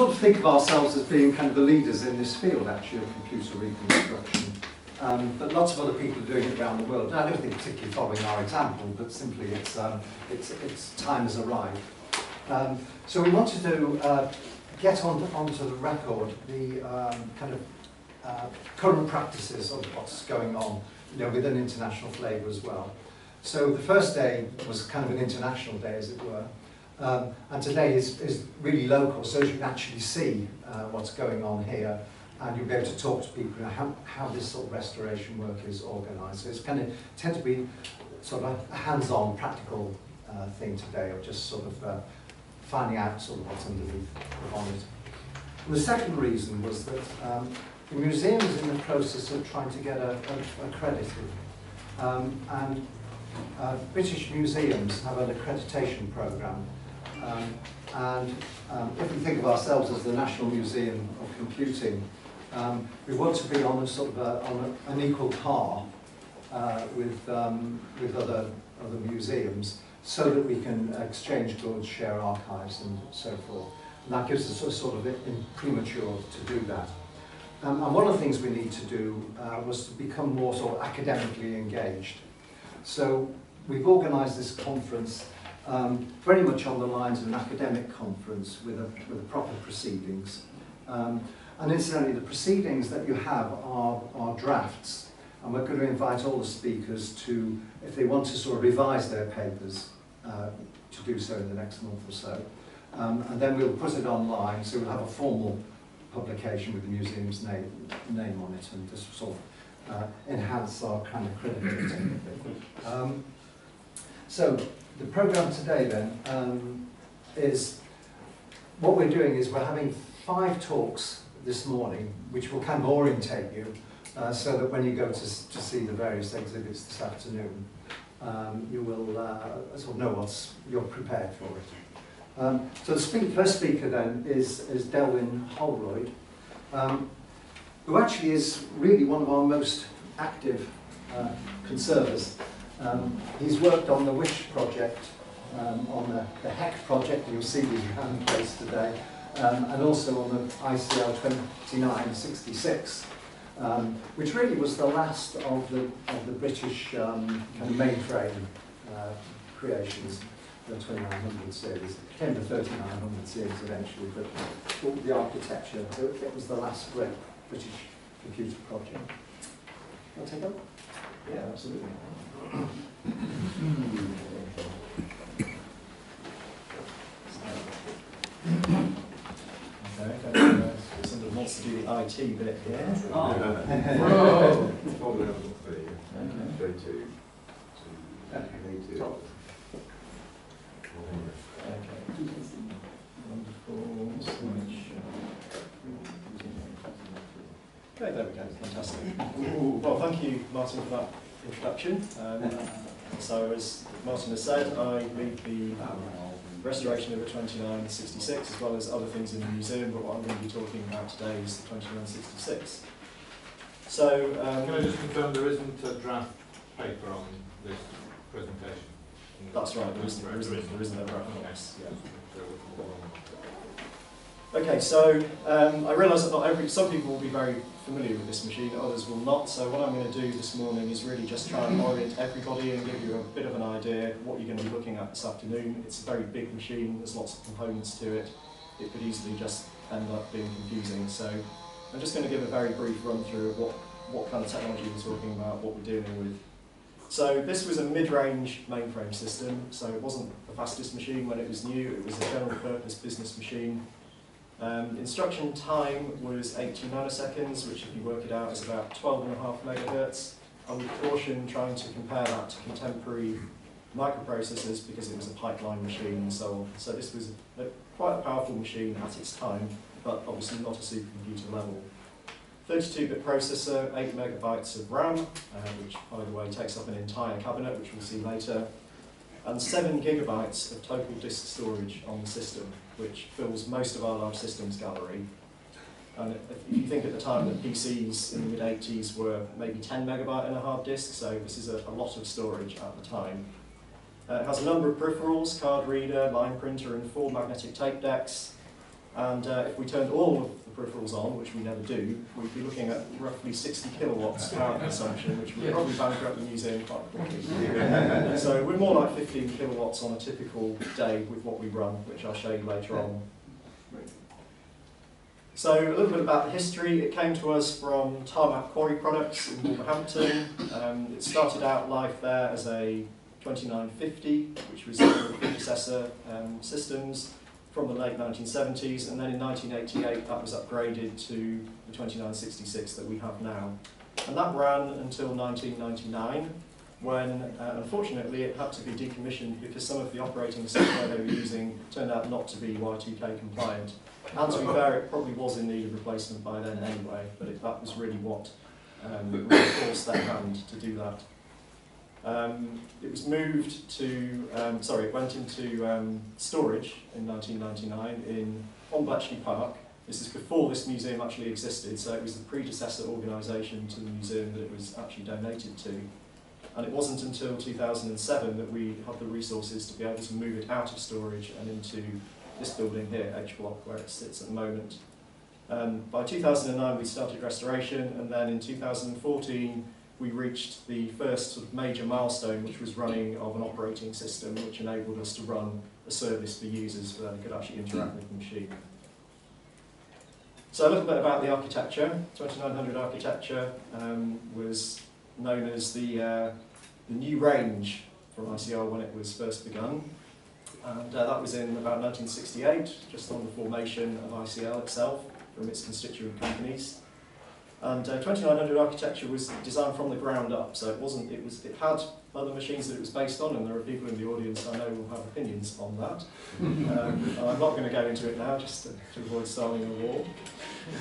sort of think of ourselves as being kind of the leaders in this field, actually, of computer reconstruction. Um, but lots of other people are doing it around the world. I don't think particularly following our example, but simply it's, um, it's, it's time has arrived. Um, so we wanted to uh, get on onto the record the um, kind of uh, current practices of what's going on, you know, with an international flavour as well. So the first day was kind of an international day, as it were. Um, and today is, is really local, so you can actually see uh, what's going on here, and you'll be able to talk to people how, how this sort of restoration work is organised. So it's kind of tend to be sort of a hands-on, practical uh, thing today, of just sort of uh, finding out sort of what's underneath the bonnet. And the second reason was that um, the museum is in the process of trying to get a, a, accredited, um, and uh, British museums have an accreditation programme um, and um, if we think of ourselves as the National Museum of Computing, um, we want to be on a sort of a, on a, an equal par uh, with, um, with other, other museums so that we can exchange goods, share archives and so forth. And that gives us a sort of premature to do that. Um, and one of the things we need to do uh, was to become more sort of academically engaged. So we've organised this conference um, very much on the lines of an academic conference with a, with a proper proceedings. Um, and incidentally, the proceedings that you have are, are drafts, and we're going to invite all the speakers to, if they want to sort of revise their papers, uh, to do so in the next month or so. Um, and then we'll put it online, so we'll have a formal publication with the museum's name, name on it, and just sort of uh, enhance our kind of credibility. Um, so, the program today then um, is, what we're doing is we're having five talks this morning, which will kind of orientate you, uh, so that when you go to, to see the various exhibits this afternoon, um, you will uh, sort of know what's, you're prepared for it. Um, so the speak, first speaker then is, is Delwyn Holroyd, um, who actually is really one of our most active uh, conservers um, he's worked on the WITCH project, um, on the, the HEC project, you'll see these around the place today, um, and also on the ICL 2966, um, which really was the last of the, of the British um, kind of mainframe uh, creations, the 2900 series. It became the 3900 series eventually, but the architecture, it was the last great British computer project. To take up? Yeah, absolutely. Somebody wants to do the IT bit here. Oh. Probably have a look. Go to, to, Okay. to. Okay. Wonderful. Okay, there we go. Fantastic. Well, thank you, Martin, for that introduction. Um, so as Martin has said, I lead the restoration of the 2966 as well as other things in the museum, but what I'm going to be talking about today is the 2966. So, um, Can I just confirm there isn't a draft paper on this presentation? that's right, there isn't, there isn't, there isn't a draft on this. Yeah. So we'll move on. Okay, so um, I realise that not every, some people will be very familiar with this machine, others will not. So what I'm going to do this morning is really just try and orient everybody and give you a bit of an idea of what you're going to be looking at this afternoon. It's a very big machine, there's lots of components to it. It could easily just end up being confusing. So I'm just going to give a very brief run through of what, what kind of technology we're talking about, what we're dealing with. So this was a mid-range mainframe system, so it wasn't the fastest machine when it was new, it was a general purpose business machine. Um, instruction time was 80 nanoseconds, which if you work it out is about 12.5 megahertz. I would caution trying to compare that to contemporary microprocessors because it was a pipeline machine and so on. So this was a, quite a powerful machine at its time, but obviously not a supercomputer level. 32-bit processor, 8 megabytes of RAM, uh, which by the way takes up an entire cabinet, which we'll see later, and 7 gigabytes of total disk storage on the system, which fills most of our large systems gallery. And if you think at the time that PCs in the mid-80s were maybe 10 megabyte in a hard disk, so this is a, a lot of storage at the time. Uh, it has a number of peripherals, card reader, line printer, and four magnetic tape decks. And uh, if we turned all of peripherals on, which we never do, we'd be looking at roughly 60 kilowatts power consumption, which would probably bankrupt the museum quite quickly. so we're more like 15 kilowatts on a typical day with what we run, which I'll show you later on. So a little bit about the history. It came to us from Tarmac Quarry Products in Wolverhampton. Um, it started out life there as a 2950, which was the predecessor um, systems from the late 1970s, and then in 1988 that was upgraded to the 2966 that we have now. And that ran until 1999, when uh, unfortunately it had to be decommissioned because some of the operating software they were using turned out not to be Y2K compliant. And to be fair, it probably was in need of replacement by then anyway, but it, that was really what um, really forced their hand to do that. Um, it was moved to, um, sorry, it went into um, storage in 1999 in on Park. This is before this museum actually existed, so it was the predecessor organisation to the museum that it was actually donated to. And it wasn't until 2007 that we had the resources to be able to move it out of storage and into this building here, H Block, where it sits at the moment. Um, by 2009 we started restoration, and then in 2014 we reached the first sort of major milestone, which was running of an operating system, which enabled us to run a service for users so they could actually interact with the machine. So a little bit about the architecture. 2900 architecture um, was known as the, uh, the new range from ICL when it was first begun. And uh, that was in about 1968, just on the formation of ICL itself from its constituent companies. And uh, 2900 architecture was designed from the ground up, so it wasn't. It was. It had other machines that it was based on, and there are people in the audience I know will have opinions on that. Um, I'm not going to go into it now, just to, to avoid starting a war.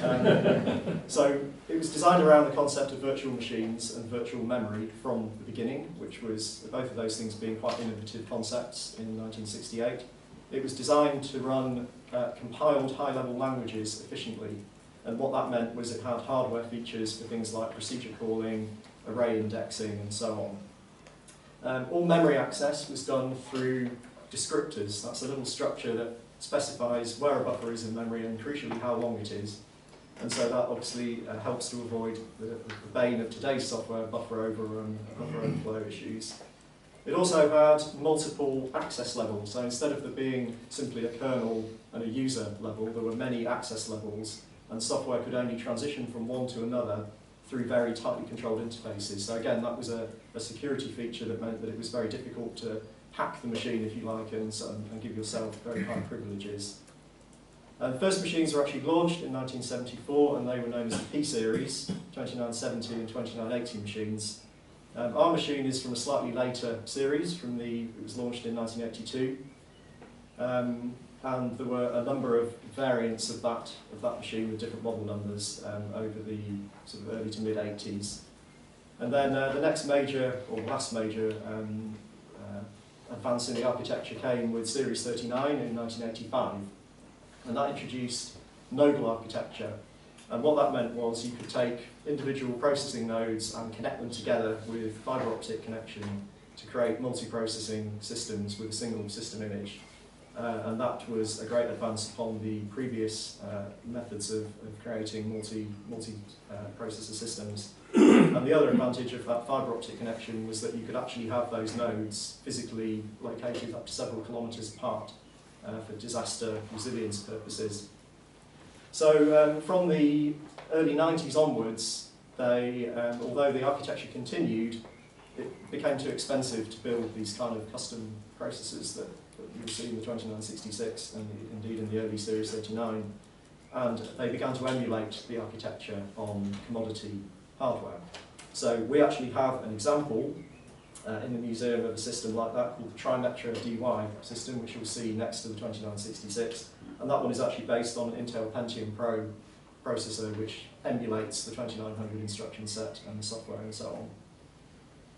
Um, so it was designed around the concept of virtual machines and virtual memory from the beginning, which was both of those things being quite innovative concepts in 1968. It was designed to run uh, compiled high-level languages efficiently and what that meant was it had hardware features for things like procedure calling, array indexing, and so on. Um, all memory access was done through descriptors. That's a little structure that specifies where a buffer is in memory and crucially how long it is. And so that obviously uh, helps to avoid the, the bane of today's software, buffer overrun, buffer overflow issues. It also had multiple access levels. So instead of there being simply a kernel and a user level, there were many access levels and software could only transition from one to another through very tightly controlled interfaces. So again, that was a, a security feature that meant that it was very difficult to hack the machine, if you like, and, and give yourself very high privileges. Uh, first machines were actually launched in 1974, and they were known as the P-Series, 2970 and 2980 machines. Um, our machine is from a slightly later series, from the, it was launched in 1982. Um, and there were a number of variants of that of that machine with different model numbers um, over the sort of early to mid 80s. And then uh, the next major, or last major, um, uh, advance in the architecture came with Series 39 in 1985. And that introduced nodal architecture. And what that meant was you could take individual processing nodes and connect them together with fibre optic connection to create multi-processing systems with a single system image. Uh, and that was a great advance upon the previous uh, methods of, of creating multi, multi processor systems. and the other advantage of that fibre optic connection was that you could actually have those nodes physically located up to several kilometres apart uh, for disaster resilience purposes. So um, from the early 90s onwards, they, um, although the architecture continued, it became too expensive to build these kind of custom processors that you will see in the 2966 and indeed in the early Series 39. And they began to emulate the architecture on commodity hardware. So we actually have an example uh, in the museum of a system like that called the Trimetra DY system, which you'll see next to the 2966. And that one is actually based on an Intel Pentium Pro processor, which emulates the 2900 instruction set and the software and so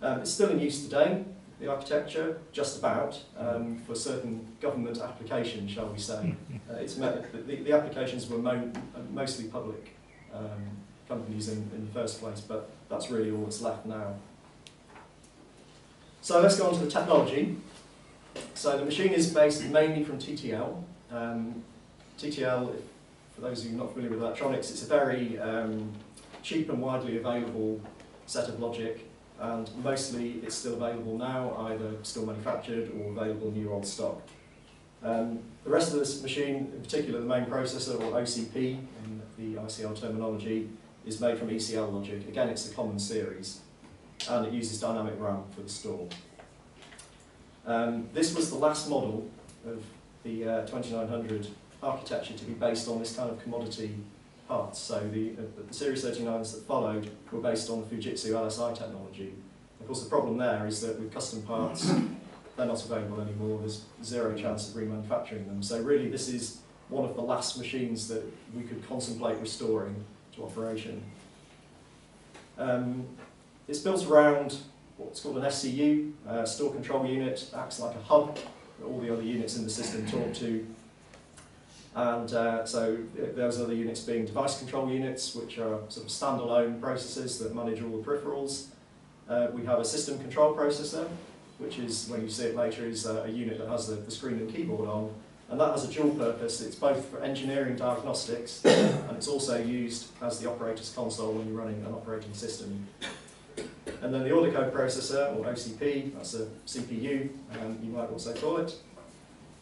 on. Um, it's still in use today the architecture, just about, um, for certain government applications, shall we say. Uh, it's the, the applications were mo mostly public um, companies in, in the first place, but that's really all that's left now. So let's go on to the technology. So the machine is based mainly from TTL. Um, TTL, for those of you not familiar with electronics, it's a very um, cheap and widely available set of logic, and mostly it's still available now, either still manufactured or available new old stock. Um, the rest of this machine, in particular the main processor, or OCP in the ICL terminology, is made from ECL logic. Again, it's the common series, and it uses dynamic RAM for the store. Um, this was the last model of the uh, 2900 architecture to be based on this kind of commodity parts. So the, uh, the Series 39s that followed were based on the Fujitsu LSI technology. Of course, the problem there is that with custom parts, they're not available anymore. There's zero chance of remanufacturing them. So really, this is one of the last machines that we could contemplate restoring to operation. Um, it's built around what's called an SCU, uh, store control unit, acts like a hub that all the other units in the system talk to. And uh, so those other units being device control units, which are sort of standalone processors that manage all the peripherals. Uh, we have a system control processor, which is, when you see it later, is uh, a unit that has the, the screen and keyboard on. And that has a dual purpose. It's both for engineering diagnostics, and it's also used as the operator's console when you're running an operating system. And then the order code processor, or OCP, that's a CPU, um, you might also call it.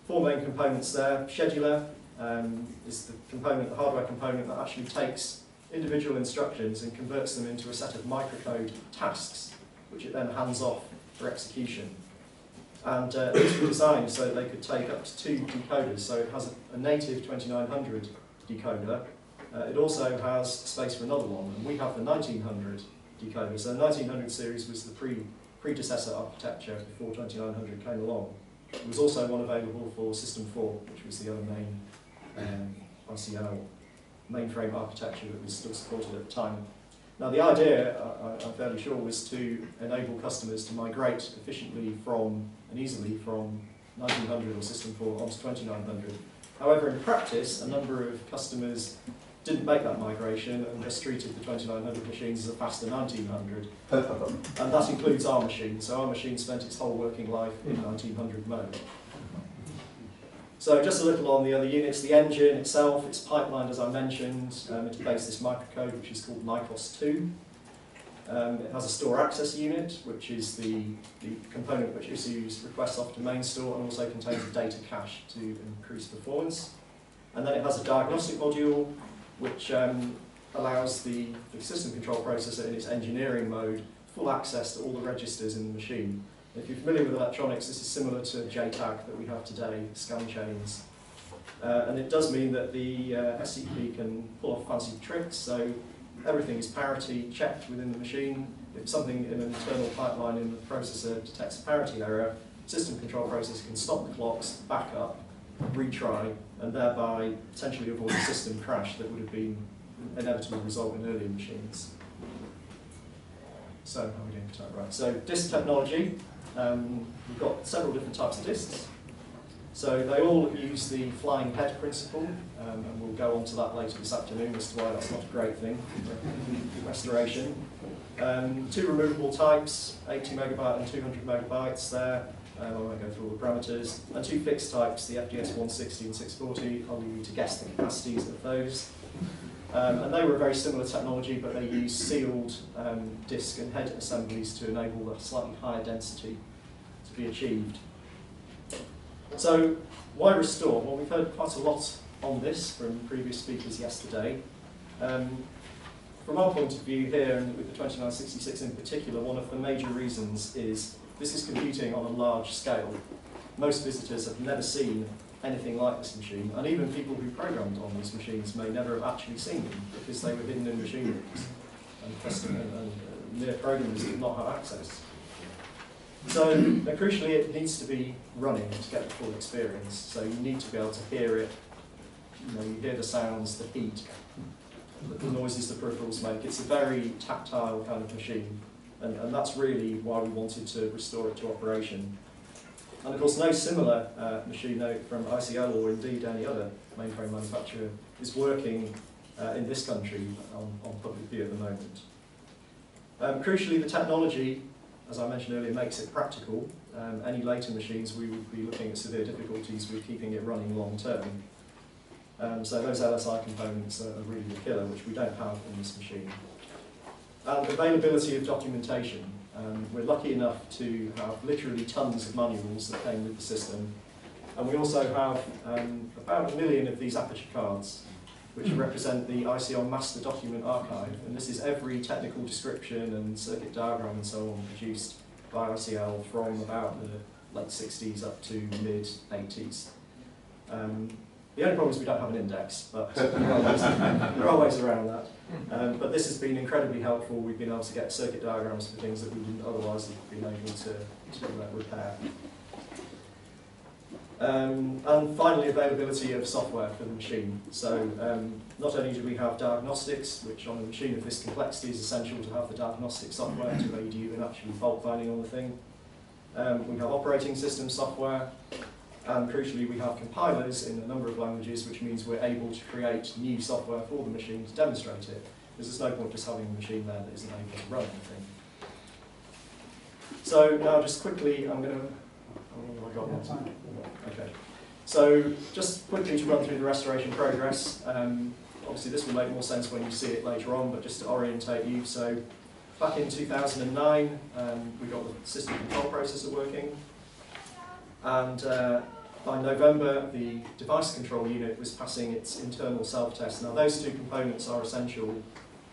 Four main components there. Scheduler um, is the component, the hardware component that actually takes individual instructions and converts them into a set of microcode tasks, which it then hands off for execution. And uh, these were designed so they could take up to two decoders. So it has a, a native 2900 decoder. Uh, it also has space for another one, and we have the 1900 decoder. So the 1900 series was the pre predecessor architecture before 2900 came along. There was also one available for System 4, which was the other main um, ICL mainframe architecture that was still supported at the time. Now the idea, I, I'm fairly sure, was to enable customers to migrate efficiently from, and easily from 1900 or System 4 onto 2900. However, in practice, a number of customers didn't make that migration and just treated the 2900 machines as a faster 1900. and that includes our machine. So our machine spent its whole working life in 1900 mode. So just a little on the other units. The engine itself, it's pipelined as I mentioned. Um, it obeys this microcode which is called NICOS 2. Um, it has a store access unit, which is the, the component which issues requests off to main store and also contains a data cache to increase performance. And then it has a diagnostic module, which um, allows the, the system control processor in its engineering mode full access to all the registers in the machine. If you're familiar with electronics, this is similar to JTAG that we have today, scan chains. Uh, and it does mean that the uh, SCP can pull off fancy tricks, so everything is parity checked within the machine. If something in an internal pipeline in the processor detects a parity error, system control processor can stop the clocks, back up, retry, and thereby potentially avoid a system crash that would have been an inevitable result in earlier machines. So, how are we doing for time? Right, so disk technology. Um, we've got several different types of disks. So they all use the flying head principle, um, and we'll go on to that later this afternoon as to why that's not a great thing restoration. Um, two removable types, 80 megabyte and 200 megabytes there. Um, I won't go through all the parameters. And two fixed types, the FDS 160 and 640. I'll leave you to guess the capacities of those. Um, and they were a very similar technology, but they used sealed um, disk and head assemblies to enable a slightly higher density to be achieved. So, why restore? Well, we've heard quite a lot on this from previous speakers yesterday. Um, from our point of view here, and with the 2966 in particular, one of the major reasons is this is computing on a large scale. Most visitors have never seen anything like this machine, and even people who programmed on these machines may never have actually seen them because they were hidden in machine rooms, and, and, uh, mere programmers did not have access. So, uh, crucially, it needs to be running to get the full experience. So you need to be able to hear it. You know, you hear the sounds, the heat, the noises the peripherals make. It's a very tactile kind of machine, and, and that's really why we wanted to restore it to operation. And of course, no similar uh, machine note from ICL or indeed any other mainframe manufacturer is working uh, in this country on, on public view at the moment. Um, crucially, the technology, as I mentioned earlier, makes it practical. Um, any later machines, we would be looking at severe difficulties with keeping it running long term. Um, so those LSI components are, really the killer, which we don't have in this machine. And availability of documentation. Um, we're lucky enough to have literally tons of manuals that came with the system. And we also have um, about a million of these Aperture cards, which represent the ICON Master Document Archive. And this is every technical description and circuit diagram and so on produced by ICL from about the late 60s up to mid 80s. Um, the only problem is we don't have an index, but there are ways, there are ways around that. Um, but this has been incredibly helpful. We've been able to get circuit diagrams for things that we wouldn't otherwise have been able to, to repair. Um, and finally, availability of software for the machine. So um, not only do we have diagnostics, which on a machine of this complexity is essential to have the diagnostic software to aid you in actually fault finding on the thing. Um, we have operating system software, and crucially we have compilers in a number of languages, which means we're able to create new software for the machine to demonstrate it. Because there's no point just having a machine there that isn't able to run anything. So now just quickly, I'm going to... How long have I got? Fine. Okay. So just quickly to run through the restoration progress. Um, obviously this will make more sense when you see it later on, but just to orientate you. So back in 2009, um, we got the system control processor working. And uh, by November, the device control unit was passing its internal self-test. Now those two components are essential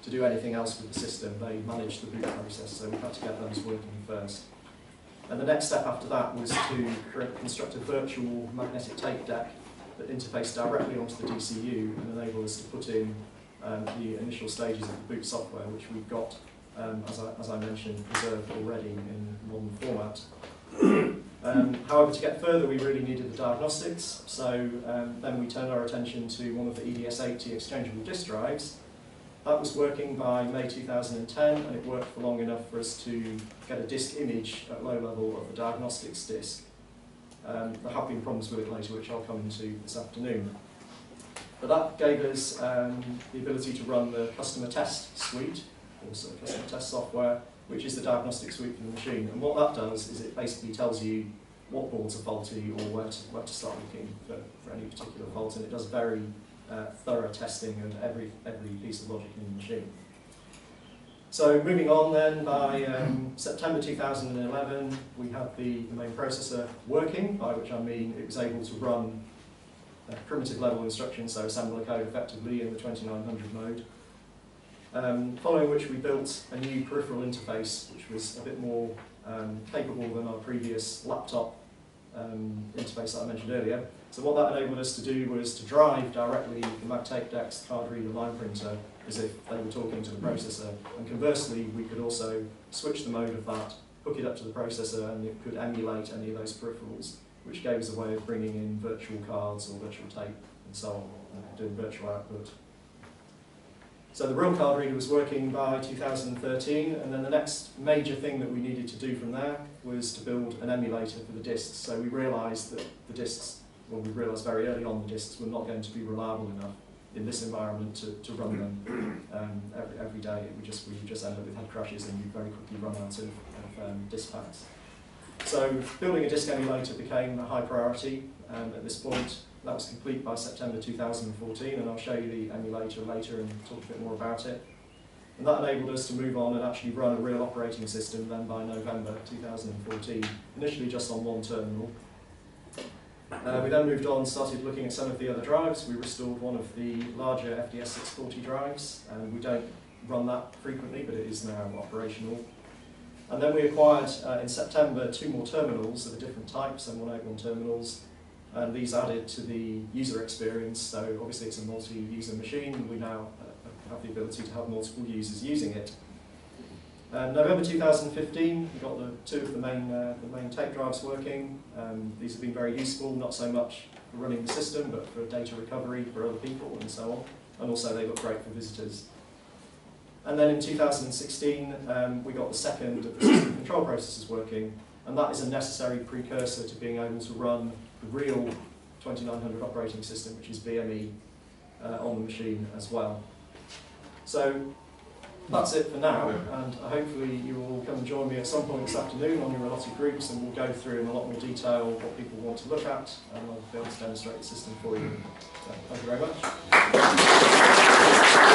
to do anything else with the system. They manage the boot process, so we had to get those working first. And the next step after that was to construct a virtual magnetic tape deck that interfaced directly onto the DCU and enable us to put in um, the initial stages of the boot software, which we've got, um, as, I, as I mentioned, preserved already in modern format. Um, however, to get further, we really needed the diagnostics, so um, then we turned our attention to one of the EDS-80 exchangeable disk drives, that was working by May 2010 and it worked for long enough for us to get a disk image at low level of the diagnostics disk. Um, there have been problems with it later which I'll come into this afternoon. But that gave us um, the ability to run the customer test suite, also customer test software, which is the diagnostic suite for the machine. And what that does is it basically tells you what boards are faulty or where to, where to start looking for, for any particular fault and it does very uh, thorough testing of every, every piece of logic in the machine. So moving on then, by um, September 2011, we had the, the main processor working, by which I mean it was able to run primitive level instructions, so assembler code effectively in the 2900 mode. Um, following which we built a new peripheral interface, which was a bit more um, capable than our previous laptop um, interface that I mentioned earlier. So what that enabled us to do was to drive directly the MagTape decks card reader line printer as if they were talking to the processor. And conversely, we could also switch the mode of that, hook it up to the processor, and it could emulate any of those peripherals, which gave us a way of bringing in virtual cards or virtual tape and so on, and doing virtual output. So the real card reader was working by 2013, and then the next major thing that we needed to do from there was to build an emulator for the disks. So we realised that the disks, well, we realised very early on the disks were not going to be reliable enough in this environment to, to run them um, every, every day. We just we just end up with head crashes, and we very quickly run out of, of um, disk packs. So building a disk emulator became a high priority um, at this point. That was complete by September 2014, and I'll show you the emulator later and talk a bit more about it. And that enabled us to move on and actually run a real operating system then by November 2014, initially just on one terminal. Uh, we then moved on started looking at some of the other drives. We restored one of the larger FDS 640 drives, and we don't run that frequently, but it is now operational. And then we acquired uh, in September two more terminals of a different type, some 181 terminals, and these added to the user experience. So obviously it's a multi-user machine. We now uh, have the ability to have multiple users using it. Um, November 2015, we got the two of the main, uh, the main tape drives working. Um, these have been very useful, not so much for running the system, but for data recovery for other people and so on. And also they look great for visitors. And then in 2016, um, we got the second of the system control processors working, and that is a necessary precursor to being able to run the real 2900 operating system, which is VME, uh, on the machine as well. So that's it for now, and hopefully you will come and join me at some point this afternoon on your allotted groups, and we'll go through in a lot more detail what people want to look at, and I'll be able to demonstrate the system for you. So, thank you very much.